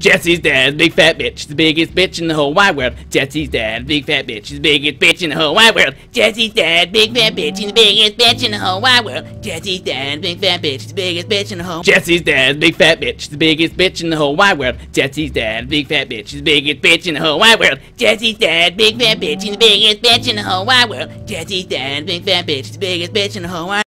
Jesse's dad, big fat bitch, the biggest bitch in the whole wide world. Jesse's dad, big fat bitch, the biggest bitch in the whole wide world. Jesse's dad, big fat bitch, the biggest bitch in the whole wide world. Jesse's dad, big fat bitch, the biggest bitch in the whole. Jesse's dad, big fat bitch, the biggest bitch in the whole wide world. Jesse's dad, big fat bitch, the biggest bitch in the whole wide world. Jesse's dad, big fat bitch, the biggest bitch in the whole wide world. Jesse's dad, big fat bitch, the biggest bitch in the whole wide.